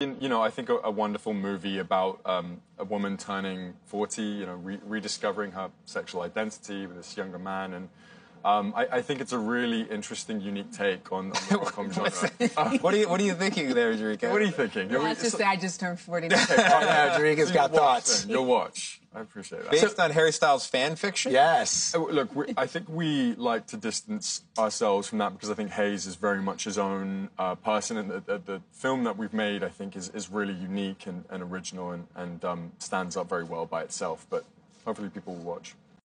You know, I think a, a wonderful movie about um, a woman turning 40, you know, re- rediscovering her sexual identity with this younger man. And um, I, I, think it's a really interesting, unique take on, on the rom-com genre. what, are you, what are you thinking there, Jericka? What are you thinking? Well, let's just say I just turned 49. oh, no, Jericka's got thoughts. thoughts. You'll watch. I appreciate that. Based on Harry Styles fan fiction? Yes. Uh, Look, we, I think we like to distance ourselves from that because I think Hayes is very much his own uh, person, and the, the, the, film that we've made, I think, is, is really unique and, and original and, and um, stands up very well by itself. But hopefully, people will watch.